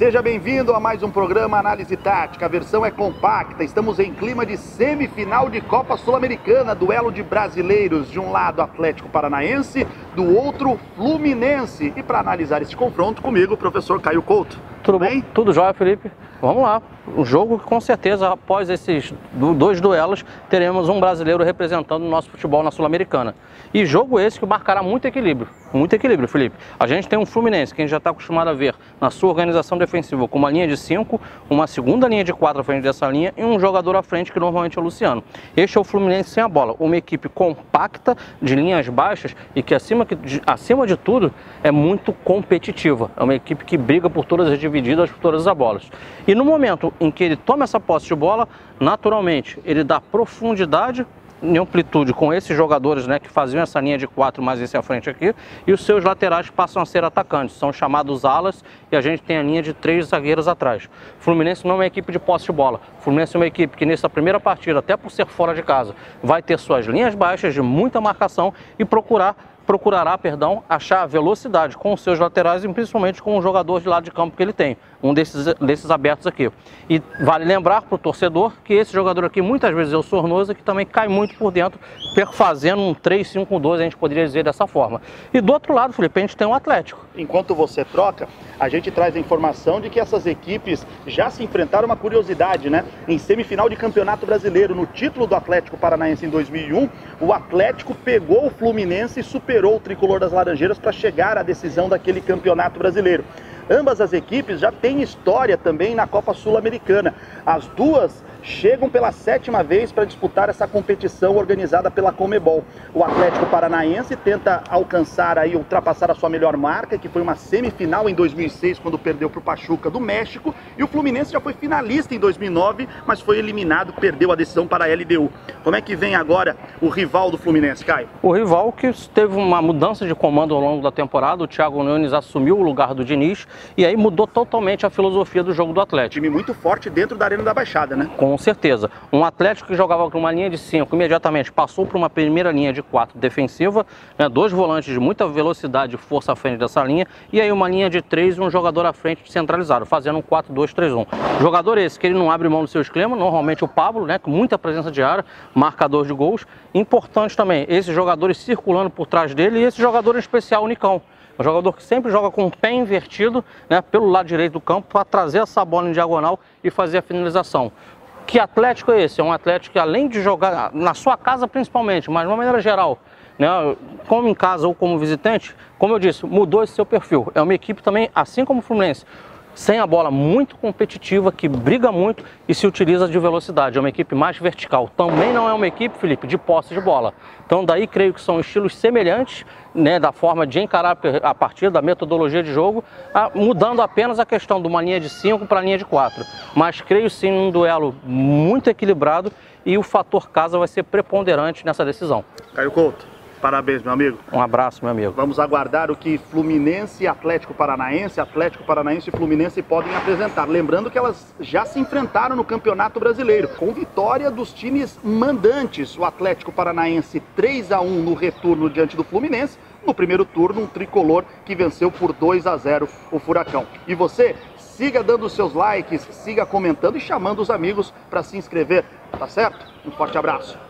seja bem-vindo a mais um programa Análise Tática. A versão é compacta. Estamos em clima de semifinal de Copa Sul-Americana, duelo de brasileiros. De um lado, Atlético Paranaense, do outro, Fluminense. E para analisar esse confronto, comigo, o professor Caio Couto. Tudo bem? Tudo jóia, Felipe? Vamos lá. Um jogo que, com certeza, após esses dois duelos, teremos um brasileiro representando o nosso futebol na Sul-Americana. E jogo esse que marcará muito equilíbrio. Muito equilíbrio, Felipe. A gente tem um Fluminense, que a gente já está acostumado a ver na sua organização defensiva, com uma linha de 5, uma segunda linha de 4 à frente dessa linha e um jogador à frente, que normalmente é o Luciano. Este é o Fluminense sem a bola. Uma equipe compacta, de linhas baixas e que, acima, acima de tudo, é muito competitiva. É uma equipe que briga por todas as divididas, por todas as bolas. E no momento em que ele toma essa posse de bola, naturalmente, ele dá profundidade em amplitude com esses jogadores né, que faziam essa linha de quatro mais esse à frente aqui, e os seus laterais passam a ser atacantes, são chamados alas, e a gente tem a linha de três zagueiros atrás. Fluminense não é uma equipe de posse de bola, Fluminense é uma equipe que nessa primeira partida, até por ser fora de casa, vai ter suas linhas baixas de muita marcação e procurar procurará, perdão, achar velocidade com os seus laterais e principalmente com o jogador de lado de campo que ele tem, um desses, desses abertos aqui. E vale lembrar para o torcedor que esse jogador aqui muitas vezes é o Sornosa, que também cai muito por dentro, fazendo um 3-5-2, a gente poderia dizer dessa forma. E do outro lado, Felipe, a gente tem o um Atlético. Enquanto você troca, a gente traz a informação de que essas equipes já se enfrentaram uma curiosidade, né? Em semifinal de Campeonato Brasileiro, no título do Atlético Paranaense em 2001, o Atlético pegou o Fluminense e superou superou o tricolor das Laranjeiras para chegar à decisão daquele campeonato brasileiro. Ambas as equipes já têm história também na Copa Sul-Americana. As duas chegam pela sétima vez para disputar essa competição organizada pela Comebol. O Atlético Paranaense tenta alcançar aí, ultrapassar a sua melhor marca, que foi uma semifinal em 2006, quando perdeu para o Pachuca do México, e o Fluminense já foi finalista em 2009, mas foi eliminado, perdeu a decisão para a LDU. Como é que vem agora o rival do Fluminense, Caio? O rival que teve uma mudança de comando ao longo da temporada, o Thiago Nunes assumiu o lugar do Diniz, e aí mudou totalmente a filosofia do jogo do Atlético. Time muito forte dentro da Arena da Baixada, né? Com certeza. Um Atlético que jogava com uma linha de 5 imediatamente passou para uma primeira linha de 4 defensiva, né? dois volantes de muita velocidade e força à frente dessa linha, e aí uma linha de 3 e um jogador à frente centralizado, fazendo um 4-2-3-1. Jogador esse que ele não abre mão do seu esquema, normalmente o Pablo, né? com muita presença de área, marcador de gols. Importante também, esses jogadores circulando por trás dele e esse jogador em especial, o Nicão. Um jogador que sempre joga com o pé invertido né, pelo lado direito do campo para trazer essa bola em diagonal e fazer a finalização. Que Atlético é esse? É um Atlético que além de jogar na sua casa principalmente, mas de uma maneira geral, né, como em casa ou como visitante, como eu disse, mudou esse seu perfil. É uma equipe também, assim como o Fluminense, sem a bola muito competitiva, que briga muito e se utiliza de velocidade. É uma equipe mais vertical. Também não é uma equipe, Felipe, de posse de bola. Então daí creio que são estilos semelhantes, né, da forma de encarar a partida, da metodologia de jogo, a, mudando apenas a questão de uma linha de 5 para a linha de 4. Mas creio sim num duelo muito equilibrado e o fator casa vai ser preponderante nessa decisão. Caio Couto. Parabéns, meu amigo. Um abraço, meu amigo. Vamos aguardar o que Fluminense e Atlético Paranaense, Atlético Paranaense e Fluminense podem apresentar. Lembrando que elas já se enfrentaram no Campeonato Brasileiro, com vitória dos times mandantes. O Atlético Paranaense 3 a 1 no retorno diante do Fluminense. No primeiro turno, um tricolor que venceu por 2 a 0 o Furacão. E você, siga dando seus likes, siga comentando e chamando os amigos para se inscrever, tá certo? Um forte abraço.